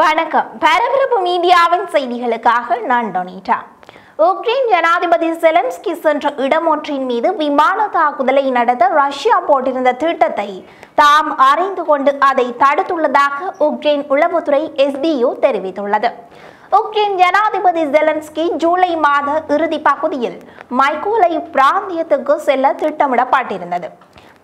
வணக்கம். பரபரப்பு மீடியாவின் செய்திகளுக்காக நான் டொனிட்டா. உக்ரைன் ஜனாதிபதி செலன்ஸ்கி சென்ற இடம் ஒன்றின் மீது விமான தாக்குதலை நடத்த ரஷ்யா போட்டிருந்த திட்டத்தை தாம் அறிந்து கொண்டு அதை தடுத்துள்ளதாக உக்ரைன் உளவுத்துறை எஸ்பியு தெரிவித்துள்ளது. உக்ரைன் ஜனாதிபதி ஜெலன்ஸ்கி ஜூலை மாத இறுதி பகுதியில் மைக்கோலை பிராந்தியத்துக்கு செல்ல திட்டமிடப்பட்டிருந்தது.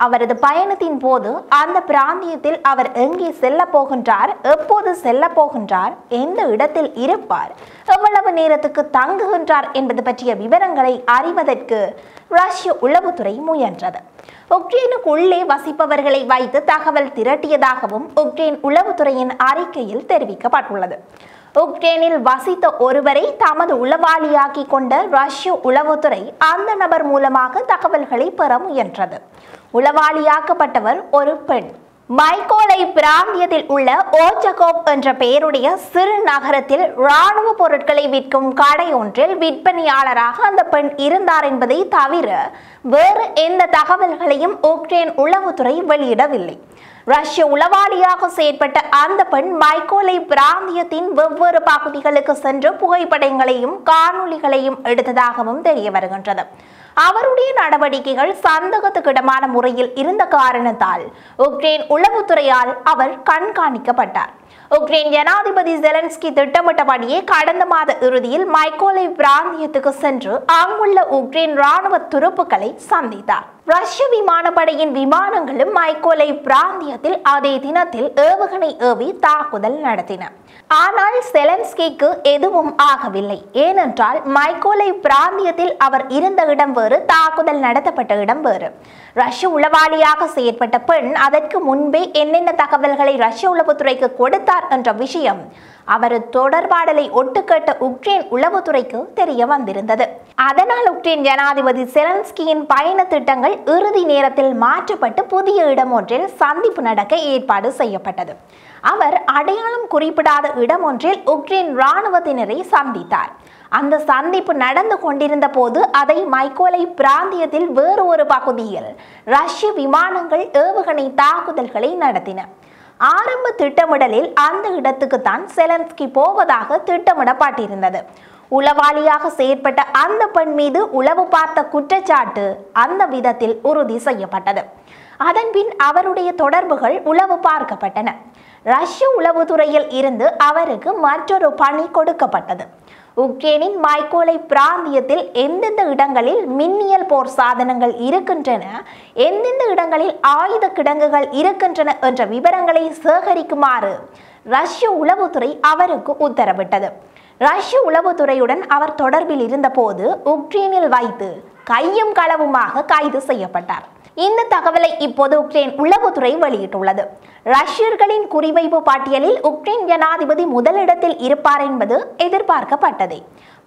அவரது பயணத்தின் போது அந்த பிராந்தியத்தில் அவர் எங்கே செல்ல போகின்றார் எப்போது செல்ல போகின்றார் எந்த இடத்தில் இருப்பார் எவ்வளவு நேரத்துக்கு தங்குகின்றார் என்பது பற்றிய விவரங்களை அறிவதற்கு ரஷ்ய உளவுத்துறை முயன்றது. உக்ரைனுக்கு உள்ளே வசிப்பவர்களை வைத்து தகவல் திரட்டியதாகவும் உக்ரைன் உளவுத்துறையின் அறிக்கையில் தெரிவிக்கப்பட்டுள்ளது. உக்ரைனில் வசித்த ஒருவரை தமது உளவாளியாக்கி கொண்ட ரஷ்ய உளவுத்துறை அந்த நபர் மூலமாக தகவல்களை பெற முயன்றது. உளவாளியாக்கப்பட்டவர் ஒரு பெண். மைக்கோலை பிராந்தியத்தில் உள்ள ஓச்சகோப் என்ற பெயருடைய சிறு நகரத்தில் இராணுவ பொருட்களை விற்கும் கடை ஒன்றில் விற்பனையாளராக அந்த பெண் இருந்தார் என்பதை தவிர வேறு எந்த தகவல்களையும் உக்ரைன் உளவுத்துறை வெளியிடவில்லை. ரஷ்ய உளவாளியாக செயற்பட்ட அந்த பெண் மைக்கோலை பிராந்தியத்தின் வெவ்வேறு பகுதிகளுக்கு சென்று புகைப்படங்களையும் காணொளிகளையும் எடுத்ததாகவும் தெரிய வருகின்றது. அவருடைய நடவடிக்கைகள் சந்தேகத்துக்கிடமான முறையில் இருந்த காரணத்தால் உக்ரைன் உளவுத்துறையால் அவர் கண்காணிக்கப்பட்டார். உக்ரைன் ஜனாதிபதி ஜெலன்ஸ்கி திட்டமிட்டபடியே கடந்த மாத இறுதியில் மைக்கோலை பிராந்தியத்துக்கு சென்று அங்குள்ள உக்ரைன் ராணுவ துருப்புக்களை சந்தித்தார். ரஷ்ய விமானப்படையின் விமானங்களும் மைக்கோலை பிராந்தியத்தில் அதே தினத்தில் ஏவுகணை ஏவி தாக்குதல் நடத்தின. ஆனால் செலன்ஸ்கிக்கு எதுவும் ஆகவில்லை. ஏனென்றால் மைக்கோலை பிராந்தியத்தில் அவர் இருந்த இடம் வேறு தாக்குதல் நடத்தப்பட்ட இடம் வேறு. ரஷ்ய உளவாளியாக செயற்பட்ட பெண் அதற்கு முன்பே என்னென்ன தகவல்களை ரஷ்ய உளவுத்துறைக்கு கொடுத்தார் என்ற விஷயம் அவரது தொடர்பாடலை ஒட்டுக்கேட்ட உக்ரைன் உளவுத்துறைக்கு தெரிய வந்திருந்தது. அதனால் உக்ரைன் ஜனாதிபதி செலன்ஸ்கியின் பயண திட்டங்கள் இறுதி நேரத்தில் மாற்றப்பட்டு புதிய இடம் ஒன்றில் சந்திப்பு நடக்க ஏற்பாடு செய்யப்பட்டது. அவர் அடையாளம் குறிப்பிடாத இடம் ஒன்றில் உக்ரைன் இராணுவத்தினரை சந்தித்தார். அந்த சந்திப்பு நடந்து கொண்டிருந்த போது அதை மைக்கோலை பிராந்தியத்தில் வேறு ஒரு பகுதியில் ரஷ்ய விமானங்கள் ஏவுகணை தாக்குதல்களை நடத்தின. ஆரம்ப திட்டமிடலில் அந்த இடத்துக்கு தான் செலன்ஸ்கி போவதாக திட்டமிடப்பட்டிருந்தது. உளவாளியாக செயற்பட்ட அந்த பெண் மீது உளவு பார்த்த குற்றச்சாட்டு அந்த விதத்தில் உறுதி செய்யப்பட்டது. அதன்பின் அவருடைய தொடர்புகள் உளவு பார்க்கப்பட்டன. ரஷ்ய உளவுத்துறையில் இருந்து அவருக்கு மற்றொரு பணி கொடுக்கப்பட்டது. உக்ரைனின் மைக்கோலை பிராந்தியத்தில் எந்தெந்த இடங்களில் மின்னியல் போர் சாதனங்கள் இருக்கின்றன எந்தெந்த இடங்களில் ஆயுத கிடங்குகள் இருக்கின்றன என்ற விவரங்களை சேகரிக்குமாறு ரஷ்ய உளவுத்துறை அவருக்கு உத்தரவிட்டது. ரஷ்ய உளவுத்துறையுடன் அவர் தொடர்பில் இருந்தபோது உக்ரைனில் வைத்து கையும் களவுமாக கைது செய்யப்பட்டார். இந்த தகவலை இப்போது உக்ரைன் உளவுத்துறை வெளியிட்டுள்ளது. ரஷ்யர்களின் குறிவைப்பு பட்டியலில் உக்ரைன் ஜனாதிபதி முதலிடத்தில் இருப்பார் என்பது எதிர்பார்க்கப்பட்டதே.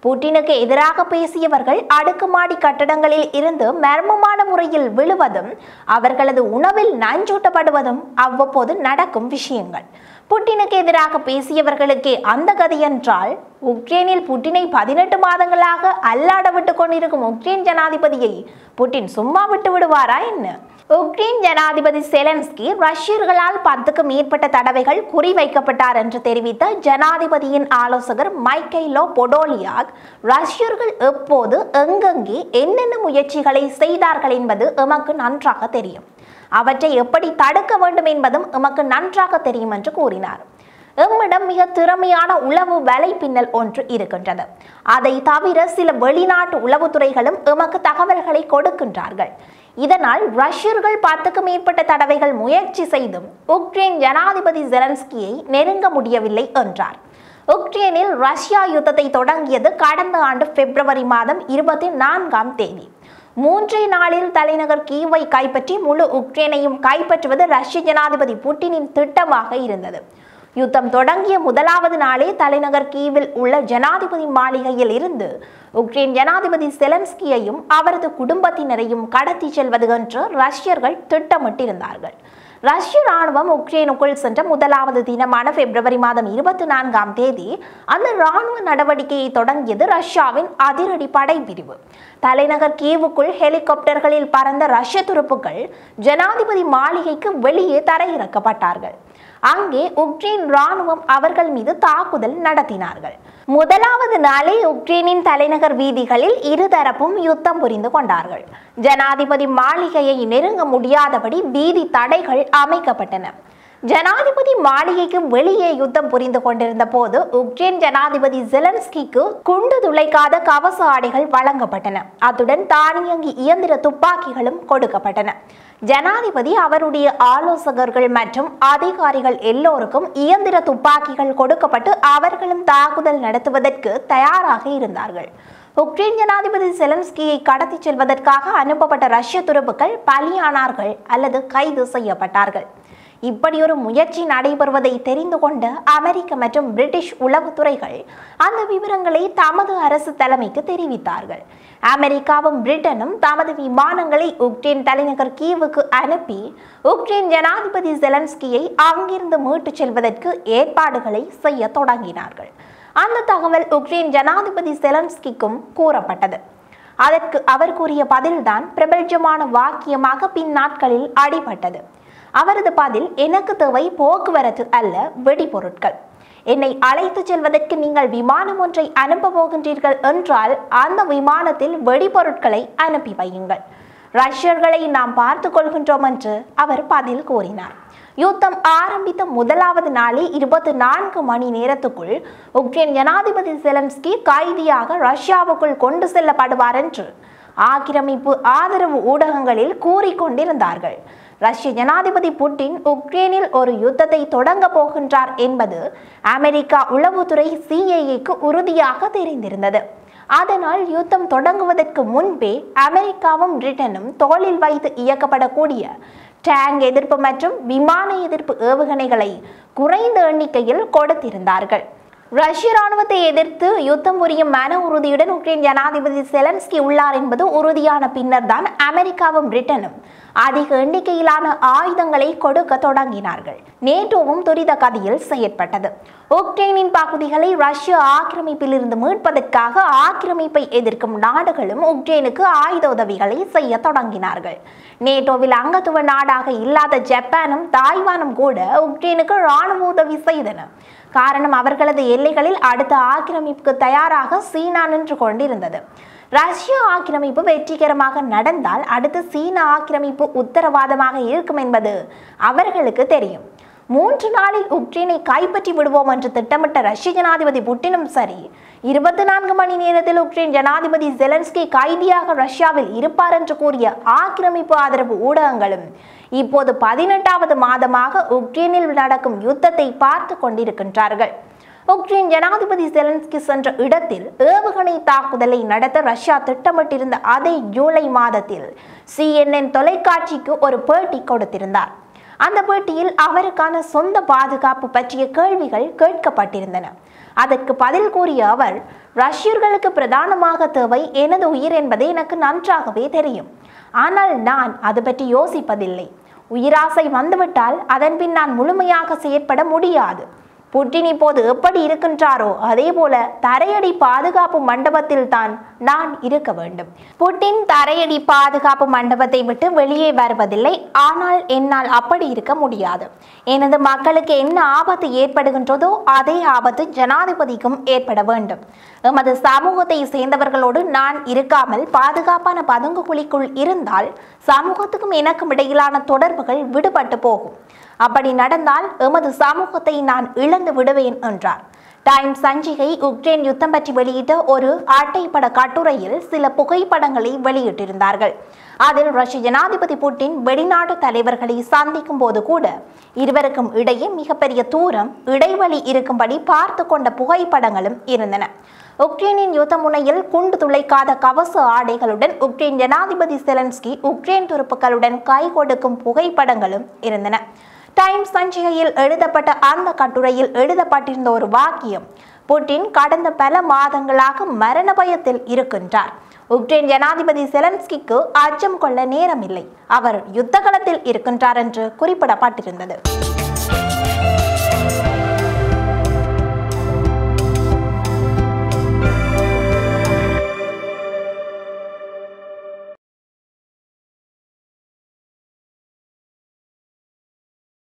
புட்டினுக்கு எதிராக பேசியவர்கள் அடுக்குமாடி கட்டடங்களில் இருந்து மர்மமான முறையில் விழுவதும் அவர்களது உணவில் நஞ்சூட்டப்படுவதும் அவ்வப்போது நடக்கும் விஷயங்கள். புட்டினுக்கு எதிராக பேசியவர்களுக்கே அந்த கதை என்றால் உக்ரைனில் புட்டினை பதினெட்டு மாதங்களாக அல்லாட விட்டு கொண்டிருக்கும் உக்ரைன் ஜனாதிபதியை புட்டின் சும்மா விட்டு விடுவாரா என்ன? உக்ரைன் ஜனாதிபதி செலன்ஸ்கி ரஷ்யர்களால் பத்துக்கு மேற்பட்ட தடவைகள் குறிவைக்கப்பட்டார் என்று தெரிவித்த ஜனாதிபதியின் ஆலோசகர் மைக்கைலோ பொடோலியாக் ரஷ்யர்கள் எப்போது எங்கெங்கே என்னென்ன முயற்சிகளை செய்தார்கள் என்பது எமக்கு நன்றாக தெரியும். அவற்றை எப்படி தடுக்க வேண்டும் என்பதும் எமக்கு நன்றாக தெரியும் என்று கூறினார். எம்மிடம் மிக திறமையான உளவு வலைப்பின்னல் ஒன்று இருக்கின்றது. அதை தவிர சில வெளிநாட்டு உளவுத்துறைகளும் எமக்கு தகவல்களை கொடுக்கின்றார்கள். இதனால் ரஷ்யர்கள் பத்துக்கு மேற்பட்ட தடவைகள் முயற்சி செய்தும் உக்ரைன் ஜனாதிபதி ஜெலன்ஸ்கியை நெருங்க முடியவில்லை என்றார். உக்ரைனில் ரஷ்யா யுத்தத்தை தொடங்கியது கடந்த ஆண்டு பிப்ரவரி மாதம் இருபத்தி நான்காம் தேதி. மூன்றே நாளில் தலைநகர் கீவை கைப்பற்றி முழு உக்ரைனையும் கைப்பற்றுவது ரஷ்ய ஜனாதிபதி புட்டினின் திட்டமாக இருந்தது. யுத்தம் தொடங்கிய முதலாவது நாளே தலைநகர் கீவில் உள்ள ஜனாதிபதி மாளிகையில் இருந்து உக்ரைன் ஜனாதிபதி செலன்ஸ்கியையும் அவரது குடும்பத்தினரையும் கடத்தி செல்வது என்று ரஷ்யர்கள் திட்டமிட்டிருந்தார்கள். ரஷ்ய ராணுவம் உக்ரைனுக்குள் சென்ற முதலாவது தினமான பிப்ரவரி மாதம் இருபத்தி நான்காம் தேதி அந்த ராணுவ நடவடிக்கையை தொடங்கியது ரஷ்யாவின் அதிரடி படை பிரிவு. தலைநகர் கீவுக்குள் ஹெலிகாப்டர்களில் பறந்த ரஷ்ய துருப்புக்கள் ஜனாதிபதி மாளிகைக்கு வெளியே தரையிறக்கப்பட்டார்கள். அங்கே உக்ரைன் ராணுவம் அவர்கள் மீது தாக்குதல் நடத்தினார்கள். முதலாவது நாளே உக்ரைனின் தலைநகர் வீதிகளில் இருதரப்பும் யுத்தம் புரிந்து கொண்டார்கள். ஜனாதிபதி மாளிகையை நெருங்க முடியாதபடி வீதி தடைகள் அமைக்கப்பட்டன. ஜனாதிபதி மாளிகைக்கு வெளியே யுத்தம் புரிந்து கொண்டிருந்த போது உக்ரைன் ஜனாதிபதி ஜெலன்ஸ்கிக்கு குண்டு துளைக்காத கவச ஆடைகள் வழங்கப்பட்டன. அத்துடன் தானியங்கி இயந்திர துப்பாக்கிகளும் கொடுக்கப்பட்டன. ஜனாதிபதி அவருடைய ஆலோசகர்கள் மற்றும் அதிகாரிகள் எல்லோருக்கும் இயந்திர துப்பாக்கிகள் கொடுக்கப்பட்டு அவர்களும் தாக்குதல் நடத்துவதற்கு தயாராக இருந்தார்கள். உக்ரைன் ஜனாதிபதி செலன்ஸ்கியை கடத்தி செல்வதற்காக அனுப்பப்பட்ட ரஷ்ய துருப்புக்கள் பலியானார்கள் அல்லது கைது செய்யப்பட்டார்கள். இப்படி ஒரு முயற்சி நடைபெறுவதை தெரிந்து கொண்ட அமெரிக்க மற்றும் பிரிட்டிஷ் உளவுத்துறைகள் அந்த விவரங்களை தமது அரசு தலைமைக்கு தெரிவித்தார்கள். அமெரிக்காவும் பிரிட்டனும் தமது விமானங்களை உக்ரைன் தலைநகர் கீவுக்கு அனுப்பி உக்ரைன் ஜனாதிபதி செலன்ஸ்கியை அங்கிருந்து மீட்டுச் செல்வதற்கு ஏற்பாடுகளை செய்ய தொடங்கினார்கள். அந்த தகவல் உக்ரைன் ஜனாதிபதி செலன்ஸ்கிக்கும் கூறப்பட்டது. அதற்கு அவர் கூறிய பதில்தான் பிரபஞ்சமான வாக்கியமாக பின் நாட்களில் அடிபட்டது. அவரது பதில் எனக்கு தேவை போக்குவரத்து அல்ல வெடிபொருட்கள். என்னை அழைத்து செல்வதற்கு நீங்கள் விமானம் ஒன்றை அனுப்ப போகின்றீர்கள் என்றால் அந்த விமானத்தில் வெடிபொருட்களை அனுப்பி வையுங்கள். ரஷ்யர்களை நாம் பார்த்து கொள்கின்றோம் என்று அவர் பதில் கூறினார். யுத்தம் ஆரம்பித்த முதலாவது நாளில் இருபத்தி நான்கு மணி நேரத்துக்குள் உக்ரைன் ஜனாதிபதி செலன்ஸ்கி கைதியாக ரஷ்யாவுக்குள் கொண்டு செல்லப்படுவார் என்று ஆக்கிரமிப்பு ஆதரவு ஊடகங்களில் கூறிக்கொண்டிருந்தார்கள். ரஷ்ய ஜனாதிபதி புட்டின் உக்ரைனில் ஒரு யுத்தத்தை தொடங்க போகின்றார் என்பது அமெரிக்கா உளவுத்துறை சிஏஏக்கு உறுதியாக தெரிந்திருந்தது. அதனால் யுத்தம் தொடங்குவதற்கு முன்பே அமெரிக்காவும் பிரிட்டனும் தோளில் வைத்து இயக்கப்படக்கூடிய டேங்க் எதிர்ப்பு மற்றும் விமான எதிர்ப்பு ஏவுகணைகளை குறைந்த எண்ணிக்கையில் கொடுத்திருந்தார்கள். ரஷ்ய ராணுவத்தை எதிர்த்து யுத்தம் புரியும் மன உறுதியுடன் உக்ரைன் ஜனாதிபதி செலன்ஸ்கி உள்ளார் என்பது உறுதியான பின்னர் தான் அமெரிக்காவும் பிரிட்டனும் அதிக எண்ணிக்கையிலான ஆயுதங்களை கொடுக்க தொடங்கினார்கள். நேட்டோவும் துரித கதியில் செயற்பட்டது. உக்ரைனின் பகுதிகளை ரஷ்ய ஆக்கிரமிப்பிலிருந்து மீட்பதற்காக ஆக்கிரமிப்பை எதிர்க்கும் நாடுகளும் உக்ரைனுக்கு ஆயுத உதவிகளை செய்ய தொடங்கினார்கள். நேட்டோவில் அங்கத்துவ நாடாக இல்லாத ஜப்பானும் தாய்வானும் கூட உக்ரைனுக்கு ராணுவ உதவி செய்தன. காரணம் அவர்களது எல்லைகளில் அடுத்த ஆக்கிரமிப்புக்கு தயாராக சீனா நின்று கொண்டிருந்தது. ரஷ்ய ஆக்கிரமிப்பு வெற்றிகரமாக நடந்தால் அடுத்து சீன ஆக்கிரமிப்பு உத்தரவாதமாக இருக்கும் என்பது அவர்களுக்கு தெரியும். மூன்று நாளில் உக்ரைனை கைப்பற்றி விடுவோம் என்று திட்டமிட்ட ரஷ்ய ஜனாதிபதி புட்டினும் சரி இருபத்தி நான்கு மணி நேரத்தில் உக்ரைன் ஜனாதிபதி ஜெலன்ஸ்கி கைதியாக ரஷ்யாவில் இருப்பார் என்று கூறிய ஆக்கிரமிப்பு ஆதரவு ஊடகங்களும் இப்போது பதினெட்டாவது மாதமாக உக்ரைனில் நடக்கும் யுத்தத்தை பார்த்து கொண்டிருக்கின்றார்கள். உக்ரைன் ஜனாதிபதி செலன்ஸ்கி சென்ற இடத்தில் ஏவுகணை தாக்குதலை நடத்த ரஷ்யா திட்டமிட்டிருந்த அதே ஜூலை மாதத்தில் சிஎன்என் தொலைக்காட்சிக்கு ஒரு பேட்டி கொடுத்திருந்தார். அந்த பேட்டியில் அவருக்கான சொந்த பாதுகாப்பு பற்றிய கேள்விகள் கேட்கப்பட்டிருந்தன. அதற்கு பதில் கூறிய அவர் ரஷ்யர்களுக்கு பிரதானமாக தேவை எனது உயிர் என்பது எனக்கு நன்றாகவே தெரியும். ஆனால் நான் அது பற்றி யோசிப்பதில்லை. உயிராசை வந்துவிட்டால் அதன்பின் நான் முழுமையாக செயற்பட முடியாது. புட்டின் இப்போது எப்படி இருக்கின்றாரோ அதே போல தரையடி பாதுகாப்பு மண்டபத்தில் தான் நான் இருக்க வேண்டும். புட்டின் தரையடி பாதுகாப்பு மண்டபத்தை விட்டு வெளியே வருவதில்லை. ஆனால் என்னால் அப்படி இருக்க முடியாது. எனது மக்களுக்கு என்ன ஆபத்து ஏற்படுகின்றதோ அதே ஆபத்து ஜனாதிபதிக்கும் ஏற்பட வேண்டும். எமது சமூகத்தை சேர்ந்தவர்களோடு நான் இருக்காமல் பாதுகாப்பான பதுங்கு குழிக்குள் இருந்தால் சமூகத்துக்கும் எனக்கும் இடையிலான தொடர்புகள் விடுபட்டு போகும். அப்படி நடந்தால் எமது சமூகத்தை நான் இழந்து விடுவேன் என்றார். டைம் சஞ்சிகை உக்ரைன் யுத்தம் பற்றி வெளியிட்ட ஒரு அட்டைப்பட கட்டுரையில் சில புகைப்படங்களை வெளியிட்டிருந்தார்கள். அதில் ரஷ்ய ஜனாதிபதி புட்டின் வெளிநாட்டு தலைவர்களை சந்திக்கும் போது கூட இருவருக்கும் இடையே மிகப்பெரிய தூரம் இடைவெளி இருக்கும்படி பார்த்து கொண்ட புகைப்படங்களும் இருந்தன. உக்ரைனின் யுத்த முனையில் குண்டு துளைக்காத கவச ஆடைகளுடன் உக்ரைன் ஜனாதிபதி செலன்ஸ்கி உக்ரைன் துருப்புக்களுடன் கை கொடுக்கும் புகைப்படங்களும் இருந்தன. டைம் சஞ்சிகையில் எழுதப்பட்ட அந்த கட்டுரையில் எழுதப்பட்டிருந்த ஒரு வாக்கியம் புட்டின் கடந்த பல மாதங்களாக மரண பயத்தில் இருக்கின்றார். உக்ரைன் ஜனாதிபதி செலன்ஸ்கிக்கு அச்சம் கொள்ள நேரமில்லை. அவர் யுத்த களத்தில் இருக்கின்றார் என்று குறிப்பிடப்பட்டிருந்தது.